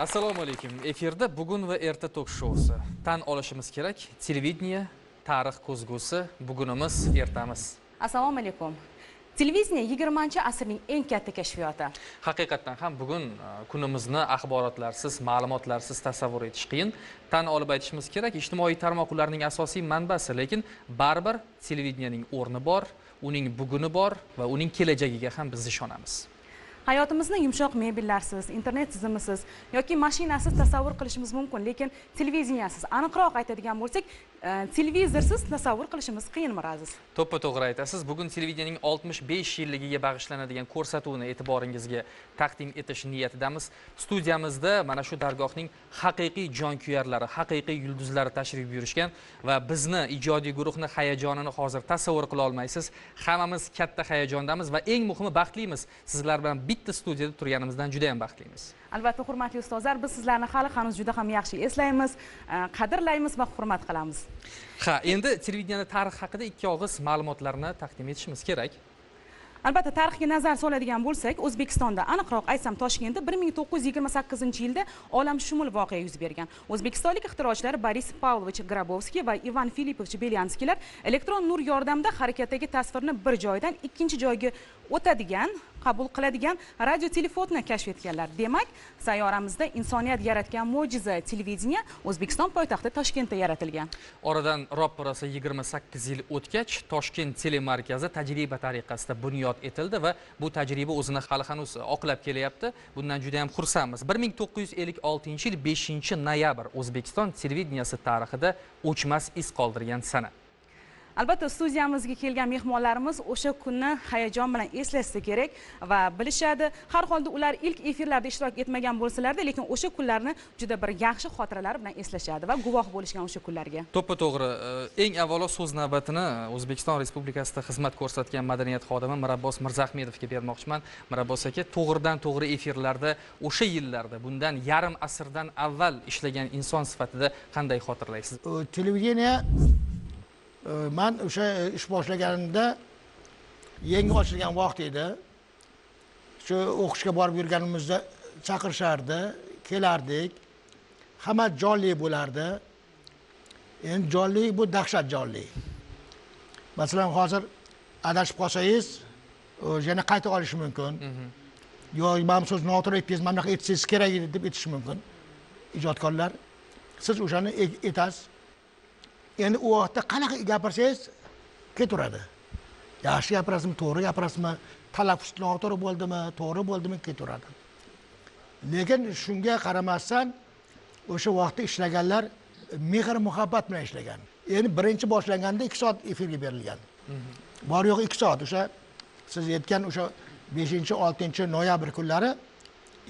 assalomu alaykum. Efirda bugun va erta tok shousi tan olishimiz kerak. Televideniye tarix ko'zgusi. Bugunimiz ertamiz. Assalomu alaykum. Televideniye yigirmanchi asrning eng katta kashfiyoti. Haqiqatdan ham bugun e, kunimizni axborotlarsiz ma'lumotlarsiz tasavvur etish qiyin. Tan olib aytishimiz kerak ijtimoiy tarmoq ularning asosiy manbasi. Lekin baribir televideniyening o'rni bor uning buguni bor va uning kelajagiga ham biz ishonamiz hayotimizni yumshoq mebellarsiz internet tizimisiz yoki mashinasiz tasavvur qilishimiz mumkin. Lekin televideniyasiz aniqroq aytadigan bo'lsak e, televizorsiz tasavvur qilishimiz qiyinmi aziz to'ppa to'g'ri aytasiz. Bugun televideniyaning oltmish besh yilligiga bag'ishlanadigan ko'rsatuvni e'tiboringizga taqdim etish niyatidamiz. Studiyamizda mana shu dargohning haqiqiy jonkuyarlari haqiqiy yulduzlari tashrif buyurishgan va bizni ijodiy guruhni hayajonini hozir tasavvur qila olmaysiz. Hammamiz katta hayajondamiz va eng muhimi baxtlimiz. Sizlar bilan bitta studiyada turganimizdan juda yam baxtlimiz. Albatta hurmatli ustozlar biz sizlarni hali hanuz juda ham yaxshi eslaymiz e, qadrlaymiz va hurmat qilamiz. Ha endi televideniye tarixi haqida ikki og'iz ma'lumotlarni taqdim etishimiz kerak. Albatta tarixga nazar soladigan bo'lsak o'zbekistonda aniqroq aytsam toshkentda bir ming to'qqiz yuz yigirma sakkizinchi yilda olamshumul voqea yuz bergan. O'zbekistonlik ixtirochilar boris pavlovich grabovskiy va ivan filipovich belyanskiylar elektron nur yordamida harakatdagi tasvirni bir joydan ikkinchi joyga o'tadigan qabul qiladigan radio telefonni kashf etganlar. Demak sayyoramizda insoniyat yaratgan mo'jiza televideniya o'zbekiston poytaxti toshkentda yaratilgan. Oradan roppa rosa yigirma sakkiz yil o'tgach toshkent telemarkazi tajriba tariqasida bunyod etildi va bu tajriba o'zini hali hanuz oqlab kelyapti. Bundan juda yam xursandmiz. bir ming to'qqiz yuz ellik oltinchi yil beshinchi noyabr o'zbekiston televideniyasi tarixida o'chmas iz qoldirgan sana. Albatta studiyamizga kelgan mehmonlarimiz o'sha kunni hayajon bilan eslashsa kerak va bilishadi. Har holda ular ilk efirlarda ishtirok etmagan bo'lsalarda lekin o'sha kunlarni juda bir yaxshi xotiralari bilan eslashadi va guvoh bo'lishgan o'sha kunlarga. To'ppa to'g'ri eng avvalo so'z navbatini o'zbekiston respublikasida xizmat ko'rsatgan madaniyat xodimi mirabbos mirzahmedovga bermoqchiman. Mirabbos aka to'g'ridan to'g'ri efirlarda o'sha yillarda bundan yarim asrdan avval ishlagan inson sifatida qanday xotirlaysiz? Televideniye man o'sha ish boshlaganimda yangi ochilgan vaqt edi. Shu o'qishga borib yurganimizda chaqirishardi kelardik. Hamma jonli bo'lardi. Endi jonli bu dahshat jonli. Masalan hozir adashib qolsangiz yana qayta olish mumkin. Yo mana bu so'zni noto'g'ri aytdingiz mana bunaqa aytsangiz kerak edi deb aytishi mumkin ijodkorlar. Siz o'shani aytasiz endi u vaqtda qanaqa gapirsangiz ketaveradi yaxshi gapirasizmi to'g'ri gapirasizmi talaffuz noto'g'ri bo'ldimi to'g'ri bo'ldimi ketaveradi lekin shunga qaramasdan o'sha vaqtda ishlaganlar mehr muhabbat bilan ishlagan. Endi birinchi boshlanganda ikki soat efirga berilgan. Bor yo'g'i ikki soat o'sha siz aytgan o'sha beshinchi oltinchi noyabr kunlari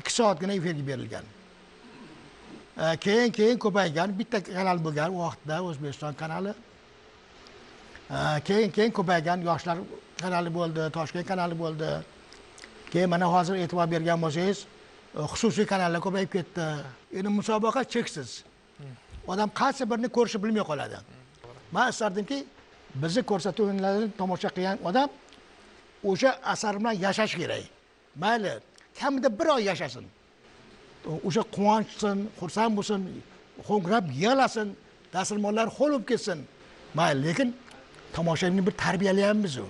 ikki soatgina efirga berilgan. Eh, keyin keyin ko'paygan bitta kanal bo'lgan u vaqtda o'zbekiston kanali. Eh, keyin keyin ko'paygan yoshlar kanali bo'ldi toshkent kanali bo'ldi. Keyin mana hozir e'tibor bergan bo'lsangiz eh, xususiy kanallar ko'payib ketdi. Endi musobaqa cheksiz. Odam qaysi birini ko'rishni bilmay qoladi. Man istardimki bizni ko'rsatuvlarni tomosha qilgan odam o'sha asar bilan yashash kerak. Mayli kamida bir oy yashasin. O'sha quvonchsin xursand bo'lsin ho'ngrab yig'lasin dasturmonlari ho'l bo'lib ketsin. Mayli lekin tomoshabinni bir tarbiyalayapmiz u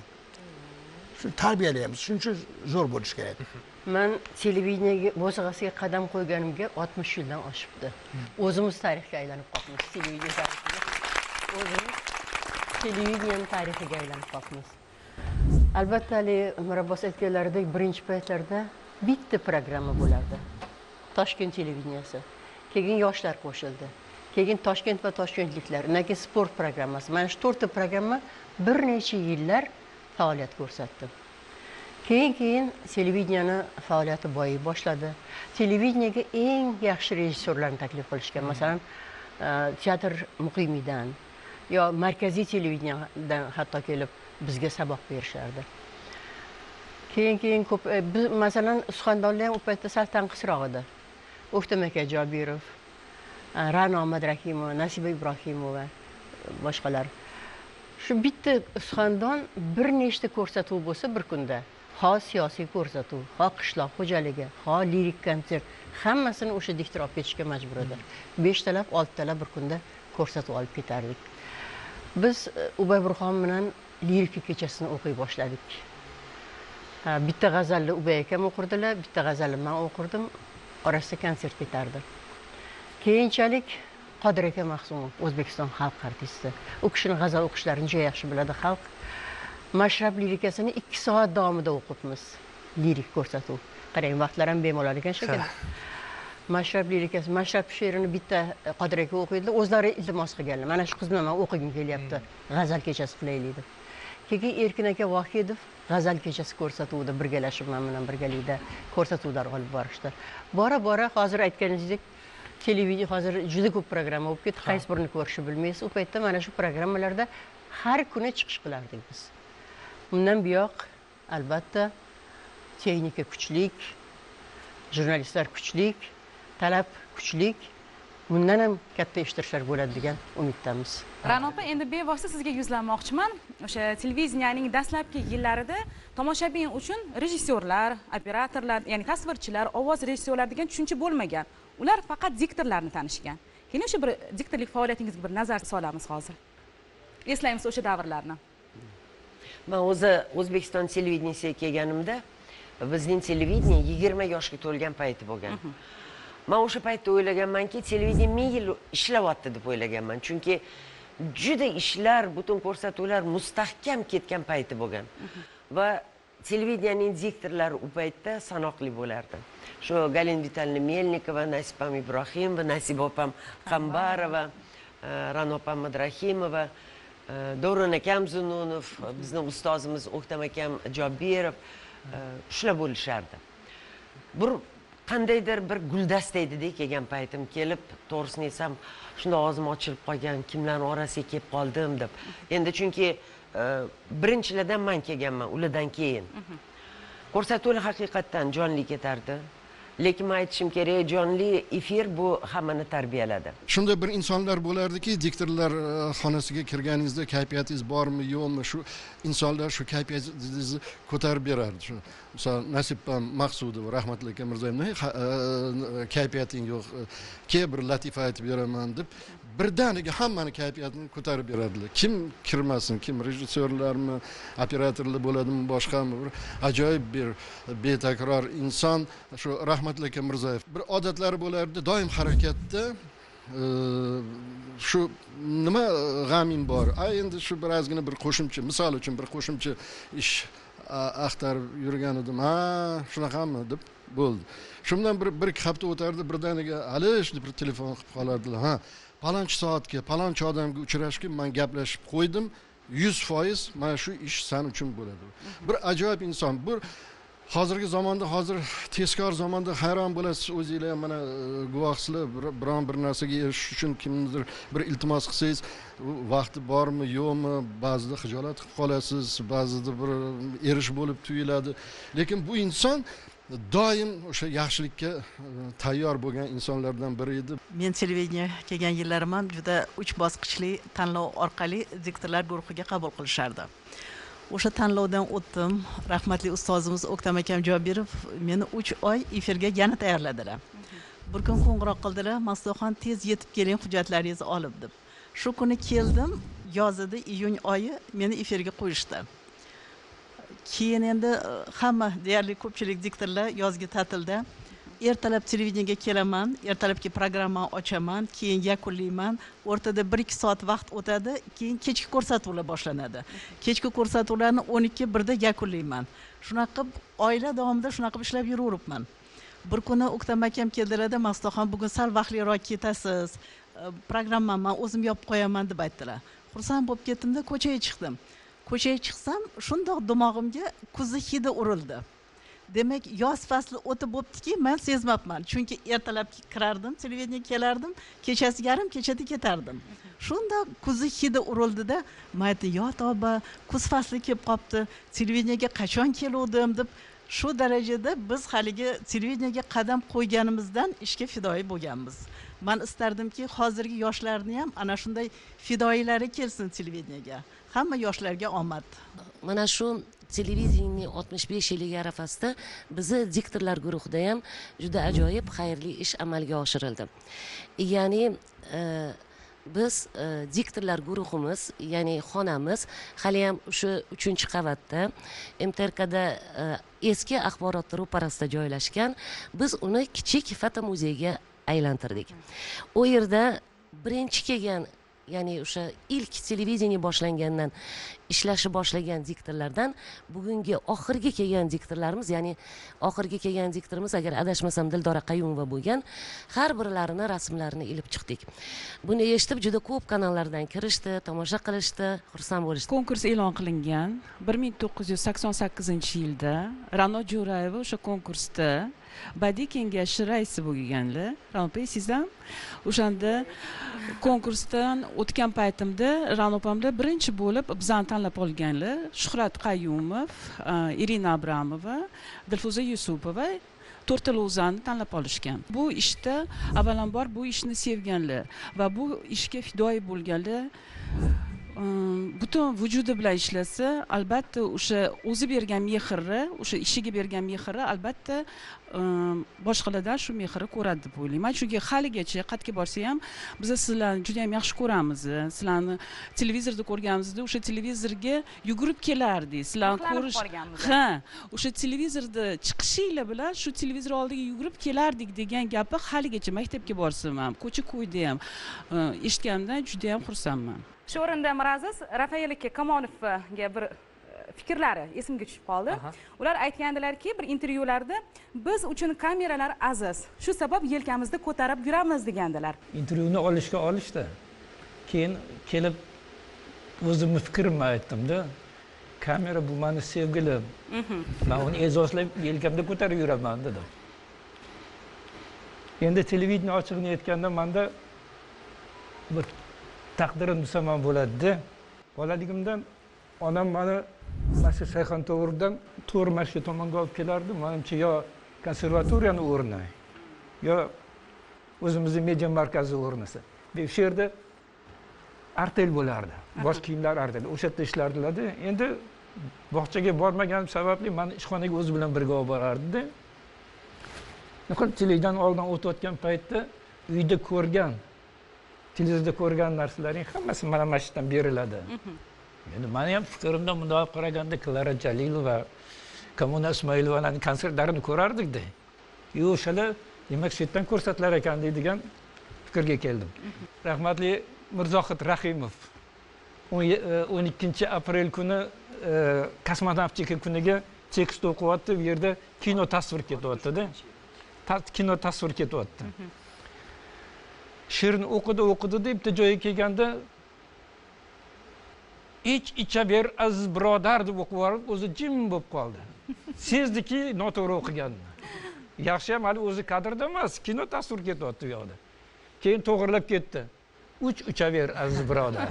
shu tarbiyalayapmiz shuning uchun zo'r bo'lishi kerak. Man televideniyega bo'sag'asiga qadam qo'yganimga oltmish yildan oshibdi. O'zimiz tarixga aylanib qolibmiz tarixiga o'zimiz televideniyani tarixiga aylanib qolibmiz albatta haligi mirabbos aytganlaridek birinchi paytlarda bitta programma bo'lardi toshkent televideniyasi keyin yoshlar qo'shildi. Keyin toshkent va toshkentliklar undan keyin sport programmasi. Mana shu to'rtta programma bir necha yillar faoliyat ko'rsatdi. Keyin keyin televideniyani faoliyati boyiy boshladi. Televideniyega eng yaxshi rejissyorlarni taklif qilishgan masalan teatr muqimiydan yo markaziy televideniyadan hatto kelib bizga saboq berishardi. Keyin keyin ko'p biz masalan suxandonlar ham u paytda sal tanqisroq edi o'ktam aka jobirov ra'no madrahimova nasiba ibrohimova boshqalar shu bitta suxandon bir nechta ko'rsatuv bo'lsa bir kunda ho siyosiy ko'rsatuv ho qishloq xo'jaligi ho lirik konsert hammasini o'sha diktor olib ketishga majbur edi beshtalab oltitalab bir kunda ko'rsatuv olib ketardik biz ubay burxon bilan lirika kechasini o'qiy boshladik Ha, bitta g'azalni ubay akam o'qirdilar bitta g'azalni man o'qirdim orasida konsert ketardi. Keyinchalik qodir aka mahsumov o'zbekiston xalq artisti u kishini g'azal o'qishlarini juda yaxshi biladi xalq. Mashrab lirikasini ikki soat davomida o'qibmiz lirik ko'rsatuv. Qarang vaqtlar ham bemalol ekan shekilli. Mashrab lirikasi mashrab she'rini bitta qodir aka o'qiydi o'zlari iltimos qilganlar. Mana shu qiz bilan man o'qigim kelyapti. G'azal kechasi qilaylik deb keyin erkin aka vohidov g'azal kechasi ko'rsatuvida birgalashib man bilan birgalikda ko'rsatuvlar olib borishdi. Bora bora hozir aytganingizdek televideniye hozir juda ko'p programma bo'lib ketdi. Qaysi birini ko'rishni bilmaysiz. U paytda mana shu programmalarda har kuni chiqish qilardik biz. Undan buyoq albatta texnika kuchlik jurnalistlar kuchlik talab kuchlik bundan ham katta eshittirishlar bo'ladi degan umiddamiz. Ra'no opa endi bevosita sizga yuzlanmoqchiman. O'sha televideniyaning dastlabki yillarida tomoshabin uchun rejissyorlar operatorlar ya'ni tasvirchilar ovoz rejissyorlar degan tushuncha bo'lmagan. Ular faqat diktorlarni tanishgan. Keyin o'sha bir diktorlik faoliyatingizga bir nazar solamiz hozir. Eslaymiz o'sha davrlarni. Man o'zi o'zbekiston televideniyasiga kelganimda bizning televideniye yigirma yoshga to'lgan payti bo'lgan man o'sha paytda o'ylaganmanki televideniye ming yil ishlayapti deb o'ylaganman. Chunki juda ishlar butun ko'rsatuvlar mustahkam ketgan payti bo'lgan. Va televideniyaning diktorlari u paytda sanoqli bo'lardi. Shu galina vitalyevna melnikova nasibam ibrohimova nasiba opam qambarova e, ra'no opam madrahimova e, davron akam zununov bizni ustozimiz o'ktam akam jobirov e, shular bo'lishardi. Bir qandaydir bir guldasta edida kelgan paytim kelib to'g'risini aytsam shundoq og'zim ochilib qolgan kimlarni orasiga kelib qoldim deb. Endi chunki e, birinchilardan man kelganman ulardan keyin. Ko'rsatuvlar haqiqatdan jonli ketardi lekin men aytishim kerak jonli efir bu hammani tarbiyaladi. Shunday bir insonlar bo'lardiki diktorlar e, xonasiga kirganingizda kayfiyatingiz bormi yo'qmi shu insonlar shu kayfiyatingizni ko'tarib berardi. Shu misol nasibam maqsudov rahmatli aka mirzoyev e, kayfiyating yo'q e, keyin bir latifa aytib beraman deb birdaniga hammani kayfiyatini ko'tarib beradilar. Kim kirmasin kim rejissyorlarmi operatorlar bo'ladimi boshqami? Bir ajoyib bir betakror inson shu rahmatli aka mirzoyev bir odatlari bo'lardi doim harakatda. Shu nima g'aming bor? A endi shu bir ozgina bir qo'shimcha misol uchun bir qo'shimcha ish axtarib yurgan edim. Ha shunaqami? deb bo'ldi. Shundan bir bir ikki hafta o'tardi birdaniga alish deb bir telefon qilib qolardilar. Ha palonchi soatga palonchi odamga uchrashgin man gaplashib qo'ydim. Yuz foiz mana shu ish san uchun bo'ladi. Bir ajoyib inson bir hozirgi zamonda hozir tezkor zamonda hayron bo'lasiz o'zinglar ham mana e, guvohsizlar bir- biron bir narsaga erishish uchun kimnidir bir iltimos qilsangiz u vaqti bormi yo'qmi ba'zida xijolat qilib qolasiz ba'zida bir erish bo'lib tuyuladi. Lekin bu inson doim o'sha yaxshilikka e, tayyor bo'lgan insonlardan biri edi. Men televideniye kelgan yillarim ham juda uch bosqichli tanlov orqali diktorlar guruhiga qabul qilishardi. O'sha tanlovdan o'tdim. Rahmatli ustozimiz o'ktam akam jobirov meni uch oy efirga yana tayyorladilar. Bir kun qo'ng'iroq qildilar mastoxon tez yetib keling hujjatlaringizni olib deb. Shu kuni keldim yozida iyun oyi meni efirga qo'yishdi. Keyin endi e, hamma deyarli ko'pchilik diktorlar yozgi ta'tilda ertalab televideniyaga kelaman ertalabki programmani ochaman keyin yakunlayman. O'rtada bir ikki soat vaqt o'tadi keyin kechki ko'rsatuvlar boshlanadi. Kechki ko'rsatuvlarni o'n ikki birda yakunlayman. Shunaqa qilib oila davomida shunaqa qilib ishlab yuraveribman. Bir kuni o'ktam akam keldilarda mastoxon bugun sal vaqtliroq ketasiz e, programmani man o'zim yopib qo'yaman deb aytdilar. Xursand bo'lib ketdimda ko'chaga chiqdim. Ko'chaga chiqsam shundoq dimog'imga kuzi hidi urildi. Demak yoz fasli o'tib bo'libdiki man sezmabman. Chunki ertalab kirardim televideniyaga kelardim kechasi yarim kechada ketardim. Shundoq kuzi hidi urildida man aytdim yo tavba kuz fasli kelib qolibdi televideniyaga qachon keluvdim deb shu darajada biz haligi televideniyaga qadam qo'yganimizdan ishga fidoyi bo'lganmiz. Man istardimki hozirgi yoshlarni ham ana shunday fidoyilari kelsin televideniyaga hamma yoshlarga omad. Mana shu televideniyaning oltmish besh yilligi arafasida bizni diktorlar guruhida ham juda ajoyib xayrli ish amalga oshirildi. Ya'ni e, biz e, diktorlar guruhimiz ya'ni xonamiz haliyam o'sha uchinchi qavatda mtrkda e, eski axborot ro'parasida joylashgan. Biz uni kichik fotomuzeyga aylantirdik. U yerda birinchi kelgan ya'ni o'sha ilk televideniye boshlangandan ishlashni boshlagan diktorlardan bugungi oxirgi kelgan diktorlarimiz ya'ni oxirgi kelgan diktorimiz agar adashmasam dildora qayumova bo'lgan har birlarini rasmlarini ilib chiqdik. Buni eshitib juda ko'p kanallardan kirishdi tomosha qilishdi xursand bo'lishdi. Konkurs e'lon qilingan bir ming to'qqiz yuz sakson sakkizinchi yilda ra'no jo'rayeva o'sha konkursda badiiy kengashi raisi bo'lganlar ra'no opa o'shanda konkursdan o'tgan paytimda ra'no opamda birinchi bo'lib bizani tanlab olganlar shuhrat qayumov irina abramova dilfuza yusupova to'rtta lo'zani tanlab olishgan. Bu ishda avvalambor bu ishni sevganlar va bu ishga fidoyi bo'lganlar butun vujudi bilan ishlasa albatta o'sha o'zi bergan mehri o'sha ishiga bergan mehri albatta boshqalardan shu mehrni ko'radi deb o'ylayman chunki haligacha qayerga borsa ham biz sizlarni juda yam yaxshi ko'ramiz sizlarni televizorda ko'rganimizda o'sha televizorga yugurib kelardik sizlarni ko'rish ha o'sha televizorda chiqishinglar bilan shu televizor oldiga yugurib kelardik degan gapni haligacha maktabga borsam ham ko'cha ko'yda ham eshitganimdan juda yam xursandman shu o'rinda miraziz rafael aka kamonovga bir e, fikrlari esimga tushib qoldi. Ular aytgandilarki bir intervyularda biz uchun kameralar aziz shu sabab yelkamizda ko'tarib yuramiz degandilar. Intervyuni olishga olishdi. Keyin kelib o'zimni fikrimni aytdimda kamera bu mani sevgilim man uni e'zozlab yelkamda ko'tarib yuraman dedim. Endi televideniye ochig'ini aytganda manda bir taqdirim ham bo'ladida. Bolaligimdan onam mani mana shu shayxon to'g'ridan to'rt mana shu tomonga olib kelardi. Manimcha yo konservatoriyani o'rnay yo o'zimizni media markazi o'rnasa. O'sha yerda artel bo'lardi. Bosh kiyimlar artel. O'sha yerda ishlardilarda. Endi bog'chaga bormaganim sababli mani ishxonaga o'zi bilan birga olib borardida. Televizion oldidan o'tayotgan paytda uyda ko'rgan televizorda ko'rgan narsalaring hammasi mana mana shu yerdan beriladi endi mani ham fikrimda bundoq qaraganda klara jalilova kamuna ismoilovalarni konsertlarini ko'rardikda и o'shalar demak shu yerdan ko'rsatilar ekan deydigan fikrga keldim. Rahmatli mirzohid rahimov o'n e, ikkinchi aprel kuni e, kosmonavtika kuniga tekst o'qiyapti u yerda kino tasvir ketyaptida kino tasvir ketyapti she'rni o'qidi deb bitta joyga kelganda ich ichaver aziz birodar deb o'qib yuborib o'zi jim bo'lib qoldi. Sezdiki noto'g'ri o'qiganini yaxshi ham hali o'zi kadrda emas kino tasvir ketyapti u yoqda. Keyin to'g'irlab ketdi. Uch uchaver aziz birodar.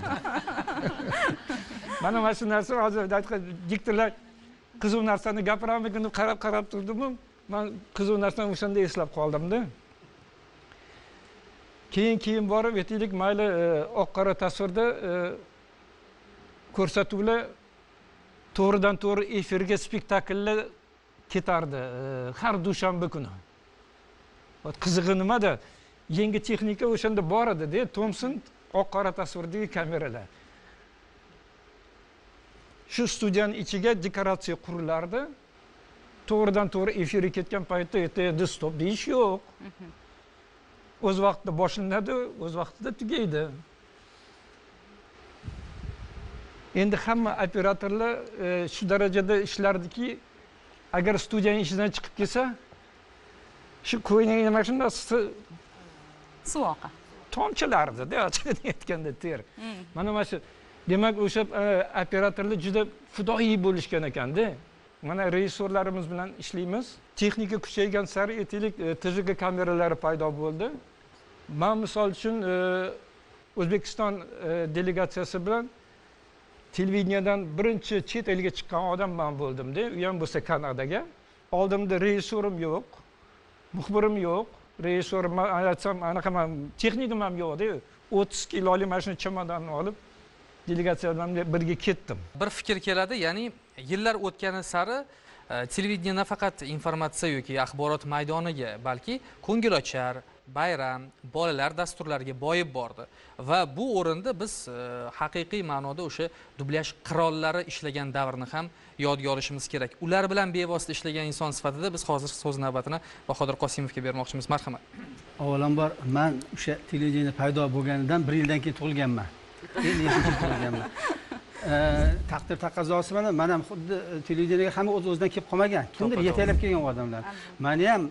Mana mana shu narsa hozir diktorlar qiziq narsani gapirammikin deb qarab qarab turdimu man qiziq narsani o'shanda eslab qoldimda. Keyin keyin borib aytaylik mayli e, oq qora tasvirda e, ko'rsatuvlar to'g'ridan to'g'ri efirga spektakllar ketardi e, har dushanba kuni. Вот qizig'i nimada? Yangi texnika o'shanda bor edida tomson oq qora tasvirdagi kameralar. Shu studiyani ichiga dekoratsiya qurilardi. To'g'ridan to'g'ri efirga ketgan paytda ertaga endi stop deyish yo'q. Mhm. O'z vaqtida boshlanadi o'z vaqtida tugaydi. Endi hamma operatorlar e, shu darajada ishlardiki agar studiyani ichidan chiqib kelsa shu ko'ylagi mana shunday suv oqi tomchilardida ochig'ini aytganda ter. Mana mana shu demak o'sha e, operatorlar juda fidoyi bo'lishgan ekanda. Mana rejissyorlarimiz bilan ishlaymiz. Texnika kuchaygan sari aytaylik e, tjg kameralari paydo bo'ldi man misol uchun e, o'zbekiston e, delegatsiyasi bilan televideniyadan birinchi chet elga chiqqan odam man bo'ldimda u ham bo'lsa kanadaga. Oldimda rejissyorim yo'q muxbirim yo'q. Rejissyorim man aytsam anaqa man texnikum ham yo'qda o'ttiz kilolik mana shuni chamadonni olib delegatsiya bilan birga ketdim. Bir fikr keladi ya'ni yillar o'tgani sari e, televideniye nafaqat informatsiya yoki axborot maydoniga balki ko'ngilochar bayram bolalar dasturlariga boyib bordi. Va bu o'rinda biz e, haqiqiy ma'noda o'sha dublyaj qirollari ishlagan davrni ham yodga olishimiz kerak. Ular bilan bevosita ishlagan inson sifatida biz hozir so'z navbatini bahodir qosimovga bermoqchimiz. Marhamat. Avvalambor man o'sha televideniya paydo bo'lganidan bir yildan keyin tug'ilganman. Tug'ilganman? Taqdir taqozosi bilan man ham xuddi televideniyega hamma o'z o'zidan kelib qolmagan. Kimdir yetaklab kelgan odamlar. Mani ham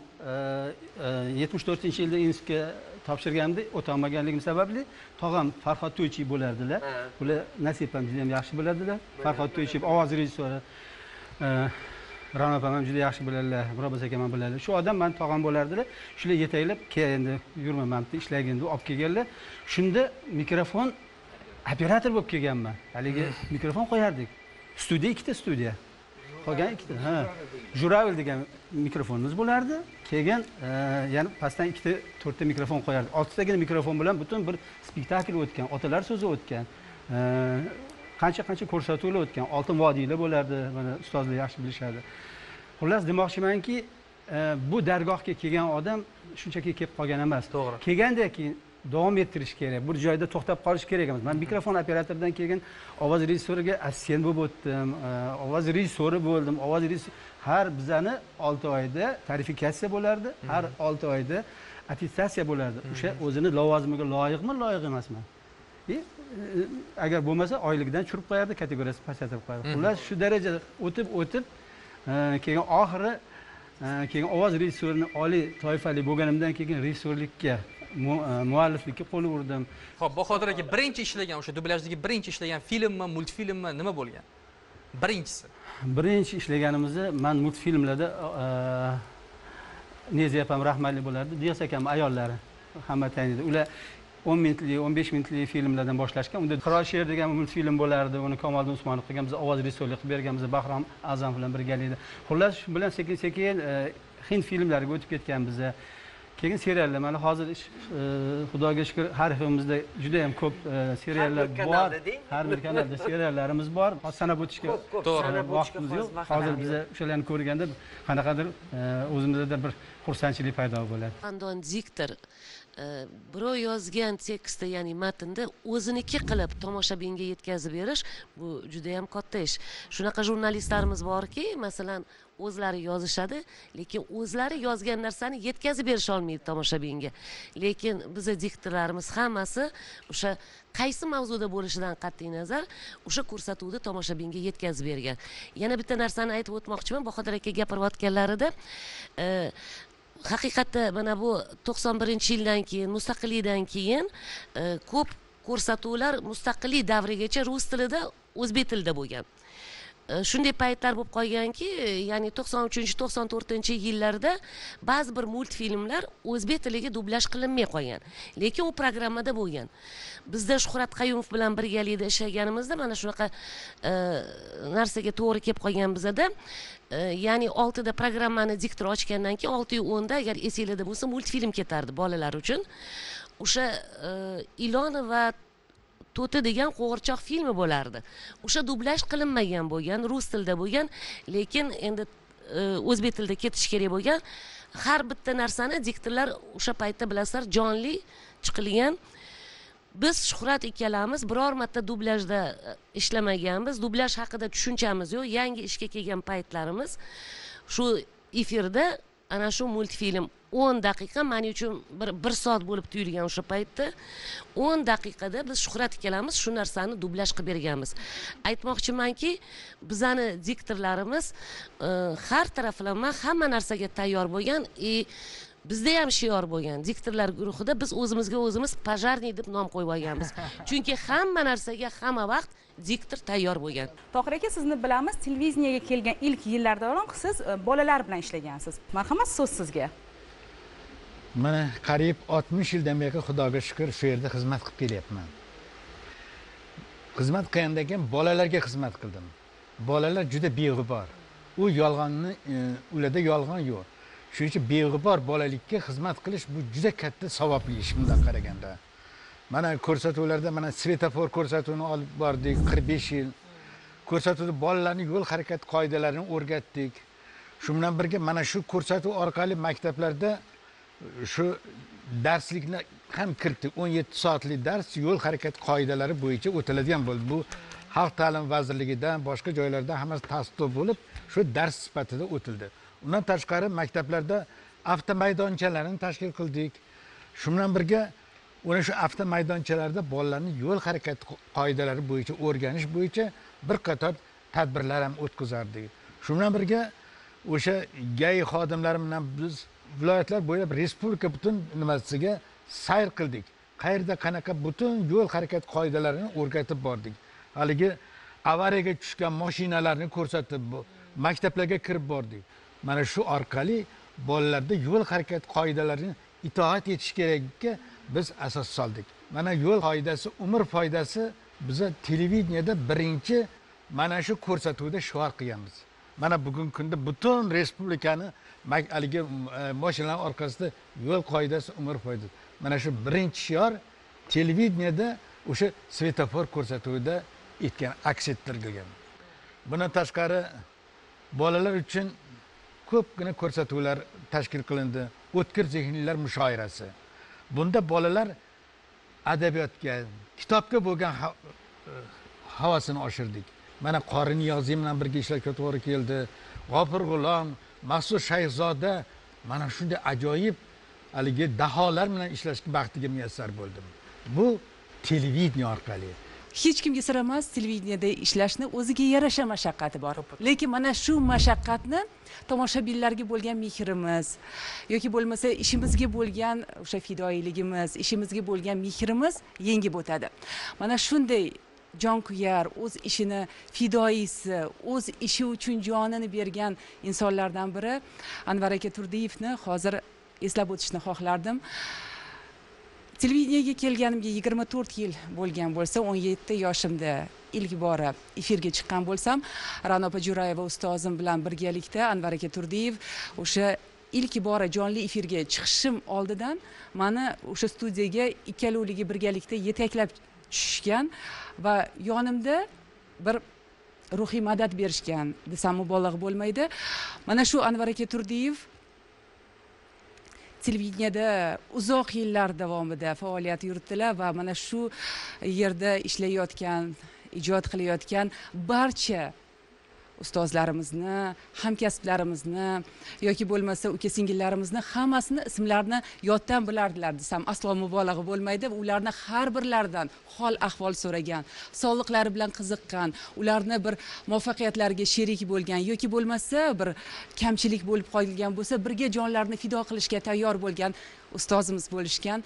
yetmish to'rtinchi yilda institutga topshirganimda o'tolmaganligim sababli tog'am farhod to'ychiy bo'lardilar. Ular nasib ham juda yam yaxshi biladilar farhod to'ychiyev ovoz rejissyori rano opam ham juda yaxshi biladilar miroboz akam ham biladilar shu odam mani tog'am bo'lardilar. Shular yetaklab kel endi yurma mana bu yerda ishlagin deb olib kelganlar. Shunda mikrofon operator bo'lib kelganman. Haligi mikrofon qo'yardik. Studiya ikkita studiya. Qolgan ikkita ha. Juravel degan mikrofonimiz bo'lardi. Keyin e, yana pastdan ikkita to'rtta mikrofon qo'yardik. Oltitagina mikrofon bilan butun bir spektakl o'tgan otalar so'zi o'tgan E, qancha qancha ko'rsatuvlar o'tgan oltin vodiylar bo'lardi mana ustozlar yaxshi bilishadi. Xullas demoqchimanki e, bu dargohga kelgan odam shunchaki kelib qolgan emas. To'g'ri. kelgandan keyin davom ettirish kerak. Bir joyda to'xtab qolish kerak emas. Man mikrofon operatoridan keyin ovoz rejissyoriga assistent bo'lib o'tdim e, ovoz rejissyori bo'ldim ovoz har bizani olti oyda tarifikatsiya bo'lardi har olti oyda attestatsiya bo'lardi. O'sha o'zini lavozimiga loyiqmi loyiq emasmi? И e, agar bo'lmasa oyligidan tushirib qo'yardi kategoriyasi pasaytirib qo'yardi. Xullas shu darajada o'tib o'tib e, keyin oxiri e, keyin ovoz rejissyorini oliy toifali bo'lganimdan keyin rejissyorlikka e, mualliflikka qo'l urdim. Ho'p bahodir aka birinchi ishlagan o'sha dublyajdagi birinchi ishlagan filmmi multfilmmi nima bo'lgan? Birinchisi. Birinchi ishlaganimizda man multfilmlarda neza opam rahmatli bo'lardi diyos akam ayollari hamma taniydi ular o'n minutlik o'n besh minutlik filmlardan boshlashgan. Unda qirol sher degan multfilm bo'lardi uni kamoliddin usmonov qilgan biz ovoz rejissyorlik qilib berganmiz bahrom azam bilan birgalikda. Xullas shu bilan sekin sekin e, hind filmlariga o'tib ketgan biza keyin seriallar mana hozir ish, e, xudoga shukur har xilmizda juda yam ko'p e, seriallar bor. har bir kanalda seriallarimiz bor. Hozir sanab o'tishga. To'g'ri. Vaqtimiz yo'q. hozir ham biza o'shalarni ko'rganda qanaqadir e, o'zimizda bir xursandchilik paydo bo'ladi. Xandon diktor birov yozgan tekstni ya'ni matnni o'ziniki qilib tomoshabinga yetkazib berish bu juda yam katta ish. Shunaqa jurnalistlarimiz borki masalan o'zlari yozishadi lekin o'zlari yozgan narsani yetkazib berisholmaydi tomoshabinga lekin bizni diktorlarimiz hammasi o'sha qaysi mavzuda bo'lishidan qat'iy nazar o'sha ko'rsatuvni tomoshabinga yetkazib bergan. Yana bitta narsani aytib o'tmoqchiman bahodir aka gapirayotganlarida e, haqiqatda mana bu to'qson birinchi yildan keyin mustaqillikdan keyin e, ko'p ko'rsatuvlar mustaqillik davrigacha rus tilida o'zbek tilida bo'lgan. Shunday paytlar bo'lib qolganki ya'ni to'qson uchinchi to'qson to'rtinchi yillarda ba'zi bir multfilmlar o'zbek tiliga dublyaj qilinmay qolgan. Lekin u programmada bo'lgan. Bizda shuhrat qayumov bilan birgalikda ishlaganimizda mana shunaqa e, narsaga to'g'ri kelib qolgan bizada. E, ya'ni oltida programmani diktor ochgandan keyin oltiyu o'nda agar esinglarda bo'lsa multfilm ketardi bolalar uchun. O'sha e, ilon va to'ti degan qo'g'irchoq filmi bo'lardi. O'sha dublyaj qilinmagan bo'lgan rus tilida bo'lgan lekin endi e, o'zbek tilida ketishi kerak bo'lgan. Har bitta narsani diktorlar o'sha paytda bilasizlar jonli chiqilgan. Biz shuhrat ikkalamiz biror marta dublyajda e, ishlamaganmiz. Dublyaj haqida tushunchamiz yo'q. Yangi ishga kelgan paytlarimiz shu efirda ana shu multfilm o'n daqiqa man uchun bir bir soat bo'lib tuyulgan o'sha paytda. o'n daqiqada biz shuhrat ikkalamiz shu narsani dublyaj qilib berganmiz. Aytmoqchimanki bizani diktorlarimiz e, har taraflama hamma narsaga tayyor bo'lgan и bizda ham shior bo'lgan. Diktorlar guruhida biz o'zimizga o'zimiz пожарный deb nom qo'yib olganmiz. Chunki hamma narsaga hamma vaqt diktor tayyor bo'lgan. Tohir aka sizni bilamiz televideniyega kelgan ilk yillardayoq siz e, bolalar bilan ishlagansiz. Marhamat so'z sizga. Mana qariyb oltmish yildan beri xudoga shukur shu yerda xizmat qilib kelyapman. Xizmat qilgandan keyin bolalarga xizmat qildim. Bolalar juda beg'ubor. U yolg'onni e, ularda yolg'on yo'q. Shuning uchun beg'ubor bolalikka xizmat qilish bu juda katta savobli ish bundan qaraganda mana ko'rsatuvlarda mana svetofor ko'rsatuvini olib bordik qirq besh yil. Ko'rsatuvda bolalarni yo'l harakati qoidalarini o'rgatdik. Shu bilan birga mana shu ko'rsatuv orqali maktablarda e, shu darslikni ham kiritdik. o'n yetti soatlik dars yo'l harakati qoidalari bo'yicha o'tiladigan bo'ldi. Bu xalq ta'lim vazirligidan boshqa joylardan hammasi tasdiq bo'lib shu dars sifatida o'tildi. Undan tashqari maktablarda avtomaydonchalarini tashkil qildik. Shu bilan birga ana shu avtomaydonchalarda bolalarni yo'l harakati qoidalari bo'yicha o'rganish bo'yicha bir qator tadbirlar ham o'tkazardik. Shu bilan birga o'sha gai xodimlari bilan biz viloyatlar bo'ylab respublika butun nimasiga sayr qildik. Qayerda qanaqa butun yo'l harakati qoidalarini o'rgatib bordik. Haligi avariyaga tushgan mashinalarni ko'rsatib maktablarga kirib bordik. Mana shu orqali bolalarda yo'l harakati qoidalarini itoat etish kerakka biz asos soldik. Mana yo'l qoidasi umr foydasi biza televideniyada birinchi mana shu ko'rsatuvda shior qilganmiz. Mana bugungi kunda butun respublikani haligi e, mashinalar orqasida yo'l qoidasi umr foydasi. Mana shu birinchi shior televideniyada o'sha svetofor ko'rsatuvida aytgan aks ettirilgan. Bundan tashqari bolalar uchun ko'pgina ko'rsatuvlar tashkil qilindi. O'tkir zehnlilar mushoirasi. Bunda bolalar adabiyotga kitobga bo'lgan e, havasini oshirdik. Mana qori niyoziy bilan birga ishlashga to'g'ri keldi. G'ofir g'ulom maqsud shayxzoda mana shunday ajoyib haligi daholar bilan ishlashga baxtiga muyassar bo'ldim. Bu televideniya orqali hech kimga sir emas televideniyada ishlashni o'ziga yarasha mashaqqati bor. Lekin mana shu mashaqqatni tomoshabinlarga bo'lgan mehrimiz yoki bo'lmasa ishimizga bo'lgan o'sha fidoyiligimiz ishimizga bo'lgan mehrimiz yengib o'tadi. Mana shunday jonkuyar o'z ishini fidoyisi o'z ishi uchun jonini bergan insonlardan biri anvar aka turdiyevni hozir eslab o'tishni xohlardim. Televideniyaga kelganimga yigirma to'rt yil bo'lgan bo'lsa o'n yetti yoshimda ilk bora efirga chiqqan bo'lsam ra'no opa jo'rayeva ustozim bilan birgalikda anvar aka turdiyev o'sha ilk bora jonli efirga chiqishim oldidan mani o'sha studiyaga ikkalovligi birgalikda yetaklab tushishgan va yonimda bir ruhiy madad berishgan desam mubolag'a bo'lmaydi. Mana shu anvar aka turdiyev televideniyada uzoq yillar davomida faoliyat yuritdilar va mana shu yerda ishlayotgan ijod qilayotgan barcha ustozlarimizni hamkasblarimizni yoki bo'lmasa uka singillarimizni hammasini ismlarini yoddan bilardilar desam aslo mubolag'a bo'lmaydi ularni har birlaridan hol ahvol so'ragan sog'liqlari bilan qiziqqan ularni bir muvaffaqiyatlariga sherik bo'lgan yoki bo'lmasa bir kamchilik bo'lib qolgan bo'lsa birga jonlarini fido qilishga tayyor bo'lgan ustozimiz bo'lishgan.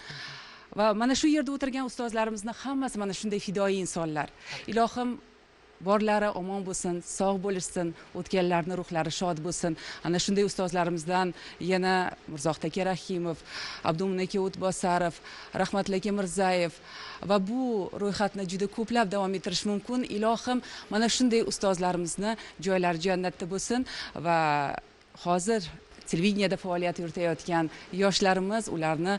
Va mana shu yerda o'tirgan ustozlarimizni hammasi mana shunday fidoyi insonlar. Ilohim borlari omon bo'lsin sog' bo'lishsin o'tganlarni ruhlari shod bo'lsin. Ana shunday ustozlarimizdan yana mirzohid aka rahimov abdumunaka o'tbosarov rahmatli aka mirzayev va bu ro'yxatni juda ko'plab davom ettirish mumkin. Ilohim mana shunday ustozlarimizni joylari jannatda bo'lsin va hozir televideniyada faoliyat yuritayotgan yoshlarimiz ularni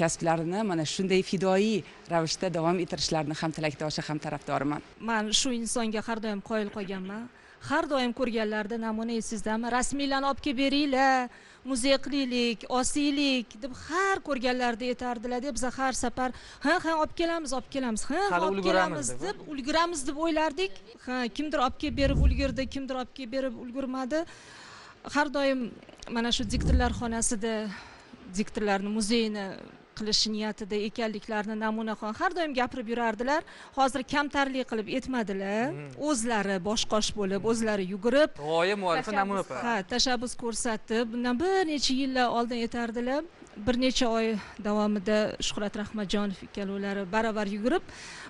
kasblarini mana shunday fidoyi ravishda davom ettirishlarini ham tilakdoshi ham tarafdoriman. Man shu insonga har doim qoyil qolganman. Har doim ko'rganlarida namuna esingizdami rasmiylarni olib kelib beringlar. Muzey qilaylik osiylik deb har ko'rganlarida aytardilarda biz har safar ha ha olib kelamiz olib kelamiz. Ha olib kelamiz deb ulguramiz deb o'ylardik. Ha kimdir olib kelib berib ulgurdi kimdir olib kelib berib ulgurmadi. Har doim mana shu diktorlar xonasida diktorlarni muzeyini qilish niyatida ekanliklarini namunaxon har doim gapirib yurardilar. Hozir kamtarlik qilib aytmadilar hmm. o'zlari bosh qosh bo'lib o'zlari yugurib g'oya muallifi namuna opa. ha tashabbus ko'rsatib bundan bir necha yillar oldin aytardilar. Bir necha oy davomida shuhrat rahmatjonov ikkalovlari baravar yugurib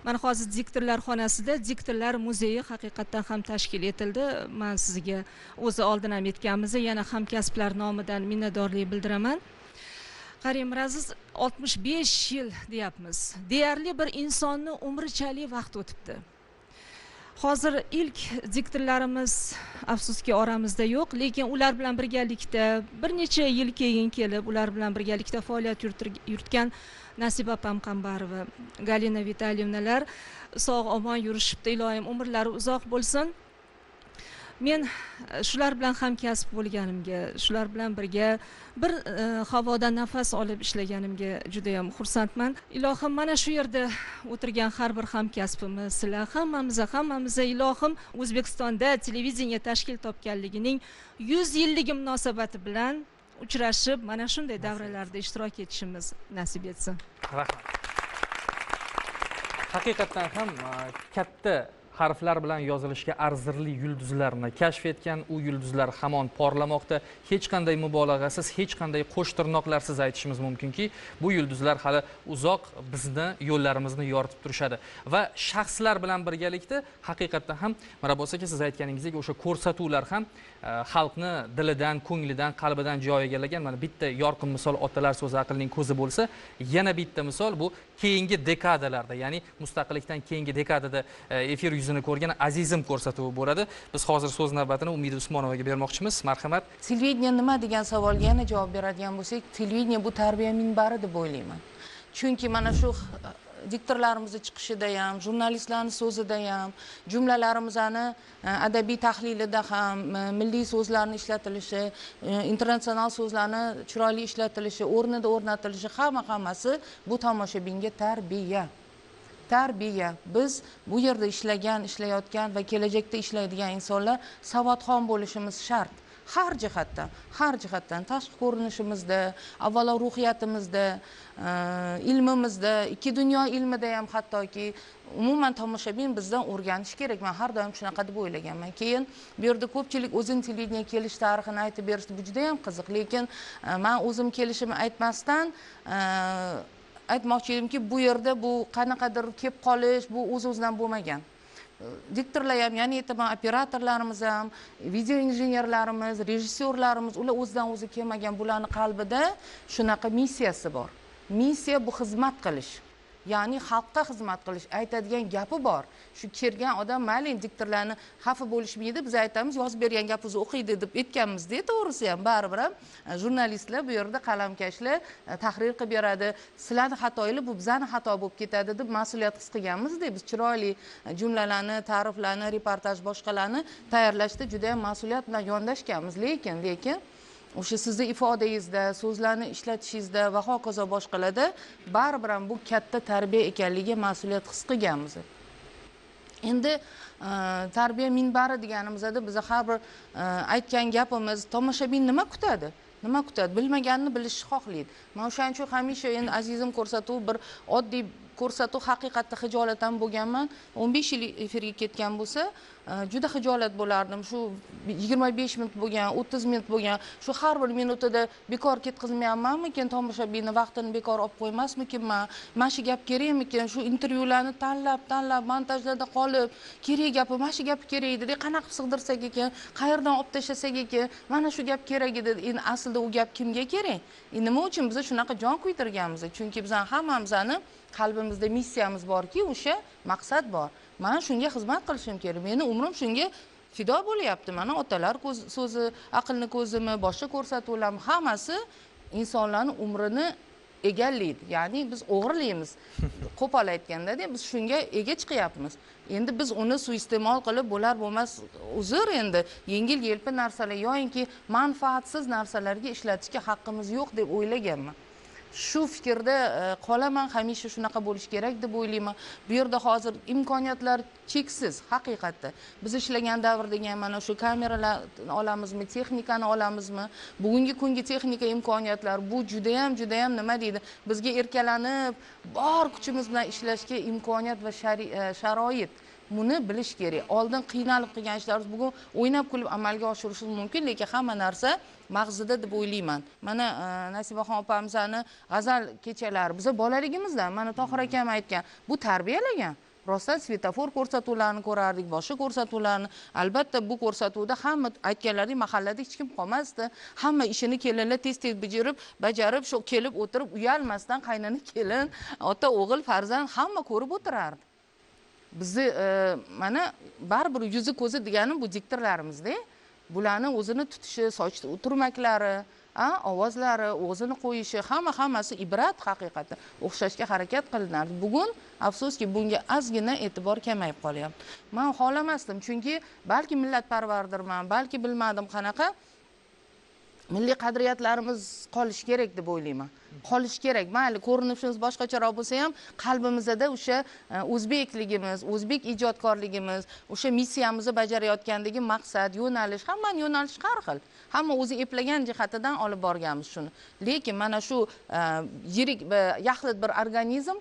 mana hozir diktorlar xonasida diktorlar muzeyi haqiqatdan ham tashkil etildi. Man sizga o'zi oldin ham aytganmiz yana hamkasblar nomidan minnatdorlik bildiraman qarang miraziz oltmish besh yil deyapmiz. Deyarli bir insonni umrichalik vaqt o'tibdi. Hozir ilk diktorlarimiz afsuski oramizda yo'q lekin ular bilan birgalikda bir necha yil keyin kelib ular bilan birgalikda faoliyat yuritgan nasiba opam qambarova galina vitalyevnalar sog' omon yurishibdi iloyim umrlari uzoq bo'lsin. Men e, shular bilan hamkasb bo'lganimga shular bilan birga bir e, havoda nafas olib ishlaganimga judayam xursandman. Ilohim mana shu yerda o'tirgan har bir hamkasbimiz sizlar hammamiz hammamiz ilohim o'zbekistonda televideniya tashkil topganligining yuz yilligi munosabati bilan uchrashib mana shunday davralarda ishtirok etishimiz nasib etsin. Rahmat. Haqiqatdan ham a, katta harflar bilan yozilishga arzirli yulduzlarni kashf etgan u yulduzlar hamon porlamoqda. Hech qanday mubolag'asiz hech qanday qo'sh tirnoqlarsiz aytishimiz mumkinki bu yulduzlar hali uzoq bizni yo'llarimizni yoritib turishadi. Va shaxslar bilan birgalikda haqiqatdan ham mirabbos aka siz aytganingizdek o'sha ko'rsatuvlar ham e, xalqni dilidan ko'nglidan qalbidan joy egallagan mana bitta yorqin misol otalar so'zi aqlning ko'zi bo'lsa yana bitta misol bu keyingi dekadalarda ya'ni mustaqillikdan keyingi dekadada e, efir yuzini ko'rgan azizim ko'rsatuvi bo'ladi. Biz hozir so'z navbatini umida usmonovaga bermoqchimiz. Marhamat. Televideniya nima degan savolga yana javob beradigan bo'lsak televideniya bu tarbiya minbari deb o'ylayman. Chunki mana shu diktorlarimizni chiqishida ham jurnalistlarni so'zida ham jumlalarimizni e, adabiy tahlilida ham e, milliy so'zlarni ishlatilishi eh, internatsional so'zlarni chiroyli ishlatilishi o'rnida o'rnatilishi hamma hammasi bu tomoshabinga tarbiya. Tarbiya. Biz bu yerda ishlagan ishlayotgan va kelajakda ishlaydigan insonlar savodxon bo'lishimiz shart. Har jihatdan har jihatdan tashqi ko'rinishimizda avvalo ruhiyatimizda eh, ilmimizda ikki dunyo ilmida ham hattoki umuman tomoshabin bizdan o'rganishi kerak. Man har doim shunaqa deb o'ylaganman. Keyin bu yerda ko'pchilik o'zini televideniyaga kelish tarixini aytib berishdi bu juda yam qiziq. Lekin eh, man o'zim kelishimni aytmasdan eh, aytmoqchi edimki bu yerda bu qanaqadir kelib qolish bu o'z o'zidan bo'lmagan. Diktorlar ham yana aytaman operatorlarimiz ham video injenerlarimiz rejissyorlarimiz ular o'zidan o'zi kelmagan bularni qalbida shunaqa missiyasi bor missiya bu xizmat qilish ya'ni xalqqa xizmat qilish aytadigan gapi bor. Shu kelgan odam mayli diktorlarni xafa bo'lishmaydi biz aytamiz yozib bergan gapingizni o'qiydi deb aytganmizda to'g'risi ham. Baribir ham e, jurnalistlar bu yerda qalamkashlar e, tahrir qilib beradi. Sizlarni xatoinglar bu bizani xato bo'lib ketadi deb mas'uliyat his qilganmizda biz chiroyli e, jumlalarni ta'riflarni reportaj boshqalarni tayyorlashda juda yam mas'uliyat bilan yondashganmiz. Lekin lekin o'sha sizni ifodangizda so'zlarni ishlatishingizda va hokazo boshqalarda baribir ham bu katta tarbiya ekanligiga mas'uliyat his qilganmiz. Endi e, tarbiya minbari deganimizda biza har bir e, aytgan gapimiz tomoshabin nima kutadi? Nima kutadi? Bilmaganini bilishni xohlaydi. Man o'shaning uchun hamisha endi azizim ko'rsatuvi bir oddiy ko'rsatuv haqiqatda hijolat bo'lganman o'n besh yil efirga ketgan bo'lsa e, juda hijolat bo'lardim. Shu yigirma besh minut bo'lgan o'ttiz minut bo'lgan shu har bir minutida bekor ketkazmayapmanmikin tomoshabinni vaqtini bekor olib qo'ymasmikinman? Mana shu gap kerakmikin? Shu intervyularni tanlab tanlab montajlarda qolib kerak gapi mana shu gap kerak edi qanaqa qilib sig'dirsak ekan qayerdan olib tashlasak ekan mana shu gap kerak edi. Endi aslida u gap kimga kerak? Nima uchun biz shunaqa jon kuydirganmiz? Chunki bizani hammamizni qalbimizda missiyamiz borki o'sha maqsad bor. Man shunga xizmat qilishim kerak. Meni umrim shunga fido bo'lyapti. Mana otalar so'zi aqlni ko'zimi boshqa ko'rsatuvlarmi hammasi insonlarni umrini egallaydi. Ya'ni biz o'g'irlaymiz qo'pol aytgandada biz shunga ega chiqyapmiz. Endi biz uni suiiste'mol qilib bo'lar bo'lmas uzr endi. Yengil yelpi narsalar yoyinki manfaatsiz narsalarga ishlatishga haqqimiz yo'q deb o'ylaganman shu fikrda e, qolaman hamisha shunaqa bo'lishi kerak deb o'ylayman. Bu yerda hozir imkoniyatlar cheksiz haqiqatda. Biz ishlagan davrdagi degan mana shu kameralarni olamizmi texnikani olamizmi bugungi kungi texnika imkoniyatlar bu judayam judayam nima deydi? Bizga erkalanib bor kuchimiz bilan ishlashga imkoniyat va e, sharoit. Buni bilish kerak. Oldin qiynalib qilgan ishlarimiz bugun o'ynab kulib amalga oshirishimiz mumkin lekin hamma narsa mag'zida deb o'ylayman. Mana e, nasibaxon opamizni g'azal kechalari biza bolaligimizda mana tohir akam aytgan bu tarbiyalagan. Rostdan svetofor ko'rsatuvlarini ko'rardik boshqa ko'rsatuvlarni. Albatta bu ko'rsatuvda hamma aytganlaridek mahallada hech kim qolmasdi. Hamma ishini kelinlar tez tez bijirib bajarib shu kelib o'tirib uyalmasdan qaynona kelin ota o'g'il farzand hamma ko'rib o'tirardi. Bizni e, mana baribir yuzi ko'zi degani bu diktorlarimizda. Bularni o'zini tutishi soch turmaklari ovozlari o'zini qo'yishi hamma hammasi ibrat haqiqatda o'xshashga harakat qilinardi bugun afsuski bunga ozgina e'tibor kamayib qolyapti. Man xohlamasdim chunki balki millatparvardirman balki bilmadim qanaqa. Milliy qadriyatlarimiz qolishi kerak deb o'ylayman. Qolishi kerak. Mayli ko'rinishimiz boshqacharoq bo'lsa ham qalbimizda o'sha e, o'zbekligimiz o'zbek ijodkorligimiz o'sha missiyamizni bajarayotgandagi maqsad yo'nalish hammani yo'nalishi har xil. Hamma o'zi eplagan jihatidan olib borganmiz shuni. Lekin mana shu e, yirik e, yaxlit bir organizm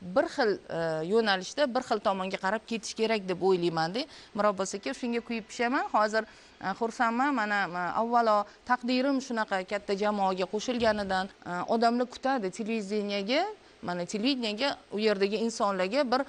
bir xil e, yo'nalishda bir xil tomonga qarab ketish kerak deb o'ylaymanda. Mirobbos aka shunga kuyib pishaman. Hozir e, xursandman. Mana e, avvalo taqdirim shunaqa katta jamoaga qo'shilganidan odamlar kutadi televideniyaga mana televideniyaga u yerdagi insonlarga bir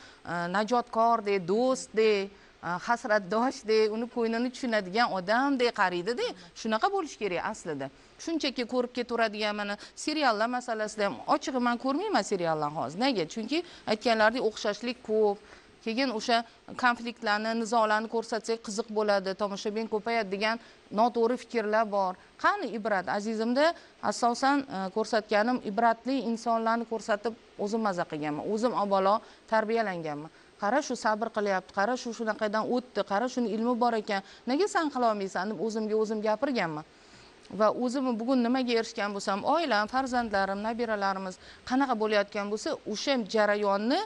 najotkordek do'stdek hasratdoshdek uni ko'nglini tushunadigan odamdek qaraydida shunaqa bo'lishi kerak aslida. Shunchaki ko'rib ketaveradigan mana seriallar masalasida ham ochig'i man ko'rmayman seriallarni hozir. Nega? Chunki aytganlaridek o'xshashlik ko'p. Keyin o'sha konfliktlarni nizolarni ko'rsatsak qiziq bo'ladi tomoshabin ko'payadi degan noto'g'ri fikrlar bor. Qani ibrat? Azizimda asosan e, ko'rsatganim ibratli insonlarni ko'rsatib o'zim maza qilganman. O'zim avvalo tarbiyalanganman. Qara shu sabr qilyapti qara shu shunaqadan o'tdi qara shuni ilmi bor ekan. Nega san qilolmaysan deb o'zimga o'zim gapirganman. Va o'zim bugun nimaga erishgan bo'lsam oilam farzandlarim nabiralarimiz qanaqa bo'layotgan bo'lsa o'sha jarayonni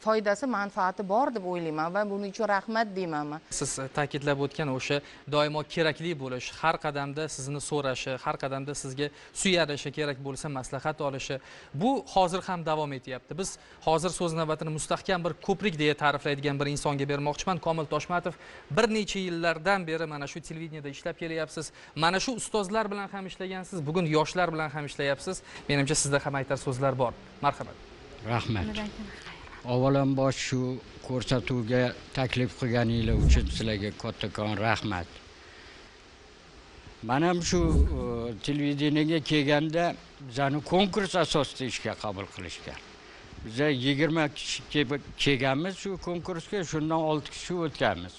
foydasi manfaati bor deb o'ylayman va buning uchun rahmat deyman man siz ta'kidlab o'tgan o'sha doimo kerakli bo'lish har qadamda sizni so'rashi har qadamda sizga suyanishi kerak bo'lsa maslahat olishi bu hozir ham davom etyapti. Biz hozir so'z navbatini mustahkam bir ko'prik deya ta'riflaydigan bir insonga bermoqchiman. Komil toshmatov bir necha yillardan beri mana shu televideniyada ishlab kelyapsiz. Mana shu ustozlar bilan ham ishlagansiz bugun yoshlar bilan ham ishlayapsiz. Menimcha sizda ham aytar so'zlar bor. Marhamat. Rahmat avvalambor shu ko'rsatuvga taklif qilganinglar uchun sizlarga kattakon rahmat. Man ham shu e, televideniyega kelganda bizani konkurs asosida ishga qabul qilishgan. Biza yigirma kishi kelganmiz shu konkursga shundan olti kishi o'tganmiz.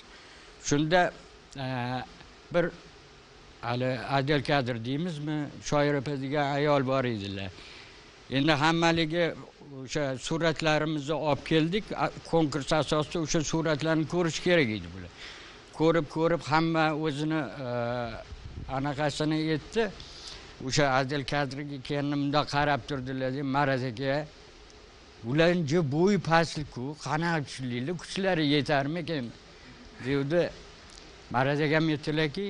Shunda e, bir hali adel kadr deymizmi? Shoir opa degan ayol bor edilar. Endi hammaligi o'sha suratlarimizni olib keldik. Konkurs asosida o'sha suratlarni ko'rish kerak edi bular. Ko'rib ko'rib hamma o'zini e, anaqasini aytdi. O'sha adil kadrga keyin bundoq qarab turdilar maraz aka ularni bo'yi pastku qanaqa kuchlilar kuchlari yetarmikin? Devdi maraz akam aytdilarki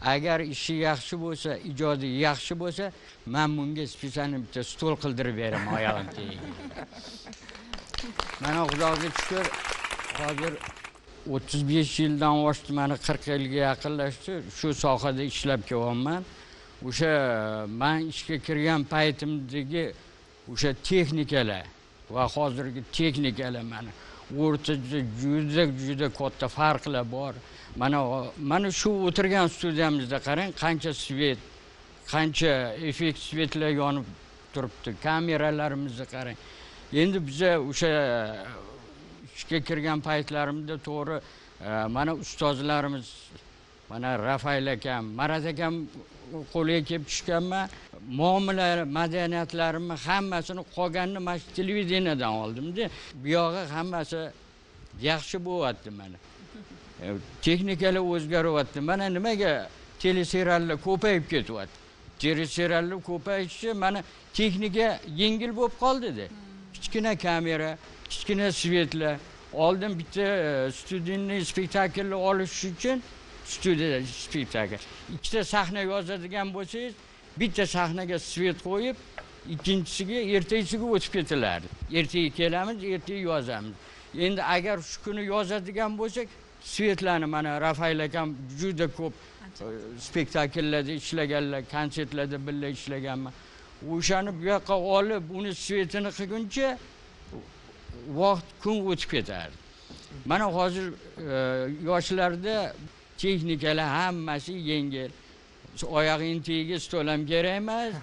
agar ishi yaxshi bo'lsa ijodi yaxshi bo'lsa man bunga специально bitta stol qildirib beraman oyog'im tagiga mana xudoga shukur hozir o'ttiz besh yildan oshdi mana qirq yilga yaqinlashdi. Shu sohada ishlab kelyapman. O'sha man ishga kirgan paytimdagi o'sha texnikalar va hozirgi texnikalar mana o'rtada juda juda katta farqlar bor. Mana mana shu o'tirgan studiyamizda qarang qancha svet qancha effekt svetlar yonib turibdi kameralarimizni qarang. Endi biza o'sha ishga kirgan paytlarimda to'g'ri e, mana ustozlarimiz mana rafayl akam maraz akam qo'liga kelib tushganman. Muomala madaniyatlarimni hammasini qolganini mana shu televideniyadan oldimda. Buyog'i hammasi yaxshi bo'lyapti mana. E, texnikalar o'zgaryapti. Mana nimaga teleseriallar ko'payib ketyapti? Teleseriallar ko'payishi mana texnika yengil bo'lib qoldida kichkina kamera kichkina svetlar oldin bitta e, studiyniy spektaklni olish uchun studiyada spektakl. Ikkita sahna yozadigan bo'lsangiz bitta sahnaga svet qo'yib ikkinchisiga ertagisiga o'tib ketilardi. Ertaga kelamiz ertaga yozamiz. Endi agar shu kuni yozadigan bo'lsak svetlarni mana rafail akam juda ko'p spektakllarda ishlaganlar konsertlarda birga ishlaganman. O'shani bu yoqqa olib uni svetini qilguncha vaqt kun o'tib ketardi. Mana hozir e, yoshlarda texnikalar hammasi yengil oyog'ingni tagiga stol ham kerak emas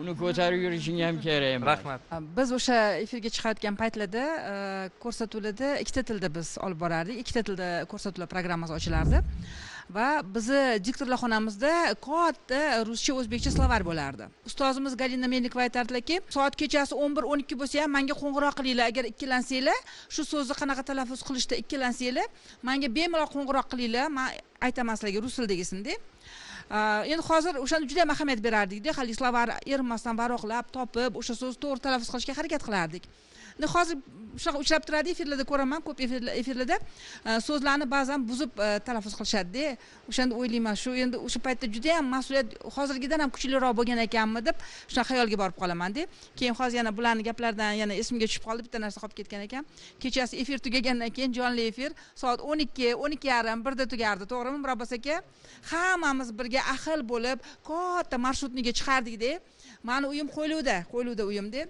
uni ko'tarib yurishing ham kerak emas. Rahmat. Biz o'sha efirga chiqayotgan paytlarda e, ko'rsatuvlarda ikkita tilda biz olib borardik. Ikkita tilda ko'rsatuvlar programmasi ochilardi va bizni diktorlar xonamizda katta ruscha o'zbekcha slovar bo'lardi. Ustozimiz galina melnikova aytardilarki soat kechasi o'n bir o'n ikki bo'lsa ham manga qo'ng'iroq qilinglar. Agar ikkilansanglar shu so'zni qanaqa talaffuz qilishda ikkilansanglar manga bemalol qo'ng'iroq qilinglar. Man aytaman sizlarga rus tilida esimda Э, endi hozir o'shani juda ham ahamiyat berardikda haligi slovar erinmasdan varoqlab topib o'sha so'zni to'g'ri talaffuz qilishga harakat qilardik. Hozir shunaqa uchrab turadi efirlarda ko'raman ko'p efirlarda. So'zlarni ba'zan buzib e, talaffuz qilishadida o'shanda o'ylayman shu endi o'sha paytda judayam mas'uliyat hozirgidan ham kuchliroq bo'lgan ekanmi deb shunaqa xayolga borib qolamanda keyin hozir yana bularni gaplaridan yana esimga tushib qoldi bitta narsa qolib ketgan ekan. Kechasi efir tugagandan keyin jonli efir soat o'n ikki o'n ikki yarim birda tugardi to'g'rimi murabbos aka? Hammamiz birga ahil bo'lib katta marshrutniga chiqardikda mani uyim qo'ylovda qo'ylovda uyimda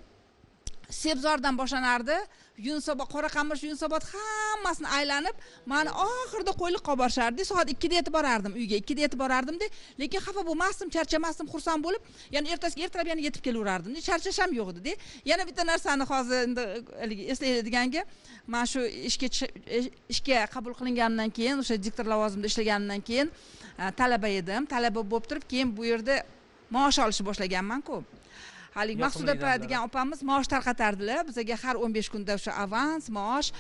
sebzordan boshlanardi. Yunusobod qoraqamish yunusobod hammasini aylanib mani oxirida qo'yliqqa olib borishardi. Soat ikkida yetib borardim uyga ikkida yetib borardimda lekin xafa bo'lmasdim charchamasdim xursand bo'lib yana ertasiga ertalab yana yetib kelaverardim charchash ham yo'q edida yana bitta narsani hozir endi e, haligi eslaydiganga man shu ishga e, ishga qabul qilinganimdan keyin o'sha diktor lavozimida ishlaganimdan keyin e, talaba edim. Talaba bo'lib turib keyin bu yerda maosh olishni boshlaganmanku. Haligi maqsuda opa degan opamiz maosh tarqatardilar. Bizga har o'n besh kunda o'sha avans maosh.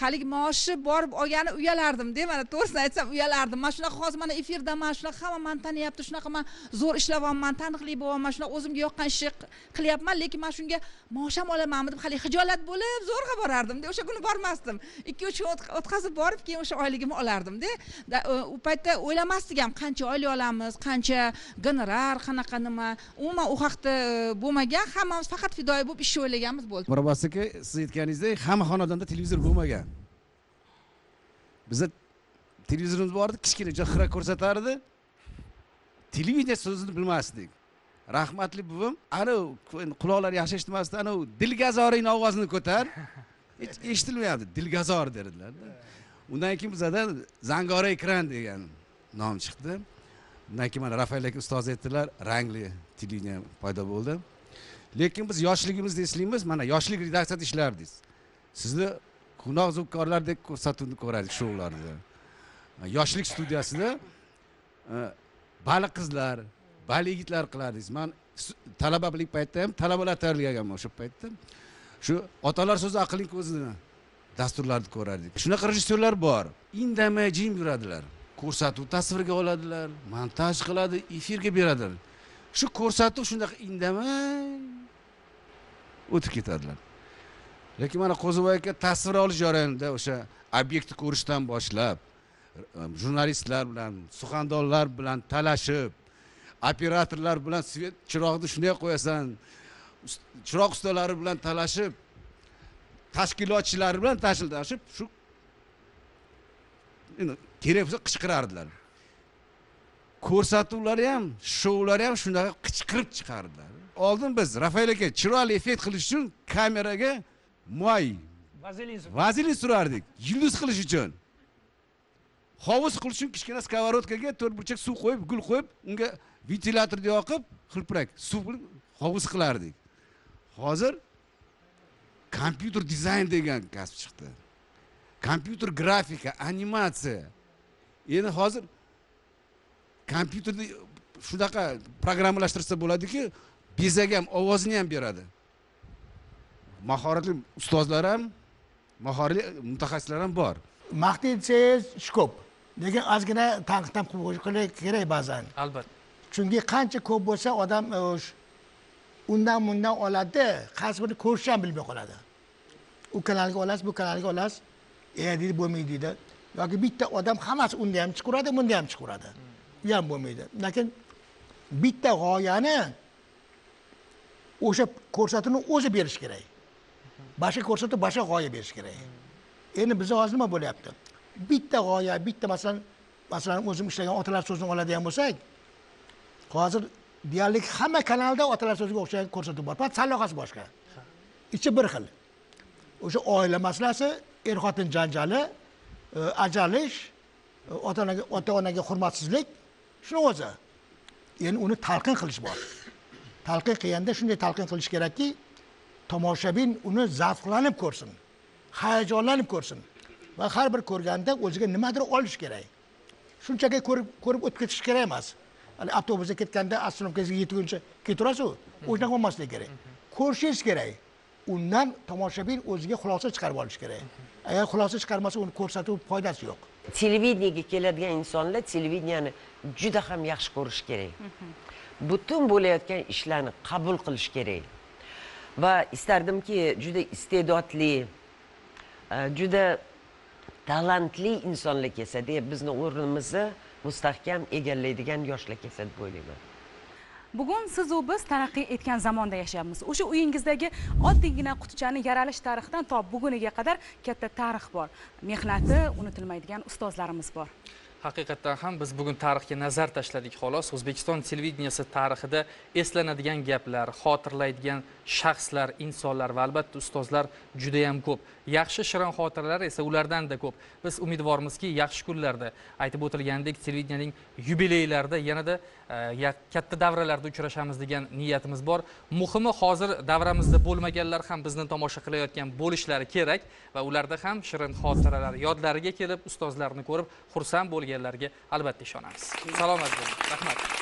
Haligi maoshni borib olgani uyalardimda mana to'g'risini aytsam uyalardim. Man shunaqa hozir mana efirdaman shunaqa hamma mani taniyapti shunaqa man zo'r ishlayapman taniqli bo'lyapman shunaqa o'zimga yoqqan ishni qilyapman lekin man shunga maosh ham olamanmi deb haligi xijolat bo'lib zo'rg'a borardimda o'sha kuni bormasdim. Ikki uch kun o'tkazib borib keyin o'sha oyligimni olardimda u paytda o'ylamasdik ham qancha oylik olamiz qancha gonorar qanaqa nima. Umuman u haqda e, bo'lmagan hammamiz faqat fidoyi bo'lib ishni o'ylaganmiz bo'ldi. Mirabbos aka siz aytganingizdek hamma xonadonda televizor bo'lmagan. Biza televizorimiz bor edi kichkina juda xira ko'rsatardi. Televideniya so'zini bilmasdik. Rahmatli buvim anavi quloqlari yaxshi eshitmasdi anavi dilgazoringni ovozini ko'tar. Hech eshitilmayapti dilgazor derdilarda undan keyin bizada zangora ekran degan nom chiqdi. Undan keyin mana rafael aka ustoz aytdilar rangli televideniya paydo bo'ldi. Lekin biz yoshligimizda eslaymiz mana yoshlik redaksiyasida ishlardingiz. Sizni gunoh zukkorlardek ko'rsatuvni ko'rardik shoularda yoshlik studiyasida bali baliq qizlar bali yigitlar qilardingiz. Man talabalik paytda ham talabalar tayyorlaganman o'sha paytda. Shu otalar so'zi aqlning ko'zini dasturlarni ko'rardik. Shunaqa rejissyorlar bor. Indamay jim yuradilar. Ko'rsatuv tasvirga oladilar montaj qiladi efirga beradilar. Shu ko'rsatuv shunaqa indamay o'tib ketadilar. Lekin mana qo'ziboy aka tasvir olish jarayonida o'sha obyektni ko'rishdan boshlab jurnalistlar bilan suxandonlar bilan talashib operatorlar bilan svet chiroqni shunday qo'yasan chiroq ustalari bilan talashib tashkilotchilari bilan talashib shu endi kerak bo'lsa qichqirardilar. Ko'rsatuvlari ham shoulari ham shunaqa qichqirib chiqardilar. Oldin biz. Rafael aka chiroyli effekt qilish uchun kameraga moy vazelin surardik yulduz qilish uchun. Hovuz qilish uchun kichkina skоворodkaga to'rt burchak suv qo'yib gul qo'yib unga ventilyatorni yoqib hilpirak suv hovuz qilardik. Hozir kompyuter dizayn degan kasb chiqdi. Kompyuter grafika animatsiya. Endi hozir kompyuterni shunaqa programmalashtirsa bo'ladiki bezak ham ovozini ham beradi. Mahoratli ustozlar ham mahoratli mutaxassislar ham bor. Maqtay desangiz ish ko'p lekin ozgina tanqid ham qilish kerak ba'zan. Albatta. Chunki qancha ko'p bo'lsa odam e, undan bundan oladida qaysi birini ko'rishni ham bilmay qoladi. U kanalga olasiz bu kanalga olasiz e deydi bo'lmaydi deydi. Yoki bitta odam hammasi unda ham chiqaveradi bunda ham chiqaveradi u ham bo'lmaydi. Lekin bitta g'oyani o'sha ko'rsatuvni o'zi berish kerak. Boshqa ko'rsatuv boshqa g'oya berish kerak. Endi bizda hozir nima bo'lyapti? Bitta g'oya bitta masalan masalan o'zim ishlagan otalar so'zini oladigan bo'lsak hozir deyarli hamma kanalda otalar so'ziga o'xshagan ko'rsatuv bor. Faqat sallohasi boshqa. Ichi bir xil. O'sha oila masalasi er xotin janjali e, ajralish e, ota onaga ota onaga hurmatsizlik shuni o'zi. Endi uni talqin qilish bor. Talqin qilganda shunday talqin qilish kerakki tomoshabin uni zavqlanib ko'rsin hayajonlanib ko'rsin va har bir ko'rganda o'ziga nimadir olish kerak. Shunchaki ko'rib ko'rib o'tib ketish kerak emas. Hali avtobusda ketganda oстановкasiga yetguncha ketaverasizu o'shanaqa bo'lmasligi kerak. Ko'rishingiz kerak. Undan tomoshabin o'ziga xulosa chiqarib olishi kerak. Agar xulosa chiqarmasa uni ko'rsatuv foydasi yo'q. Televideniyega keladigan insonlar televideniyani juda ham yaxshi ko'rish kerak. Butun bo'layotgan ishlarni qabul qilish kerak. Va istardimki juda iste'dodli e, juda talantli insonlar kelsa deb bizni o'rnimizni mustahkam egallaydigan yoshlar kelsa deb o'ylayman. Bugun sizu biz taraqqiy etgan zamonda yashayapmiz. O'sha uyingizdagi oddiygina qutichani yaralish tarixidan to buguniga qadar katta tarix bor. Mehnati unutilmaydigan ustozlarimiz bor. Haqiqatdan ham biz bugun tarixga nazar tashladik xolos. O'zbekiston televideniyasi tarixida eslanadigan gaplar xotirlaydigan shaxslar insonlar va albatta ustozlar judayam ko'p. Yaxshi shirin xotiralar esa ulardanda ko'p. Biz umidvormizki yaxshi kunlarda aytib o'tilganidek televideniyaning yubileylarida yanada Э, katta davralarda uchrashamiz degan niyatimiz bor. Muhimi hozir davramizda bo'lmaganlar ham bizni tomosha qilayotgan bo'lishlari kerak va ularda ham shirin xotiralar yodlariga kelib ustozlarni ko'rib xursand bo'lganlarga albatta ishonamiz. Salomat bo'ling. Rahmat.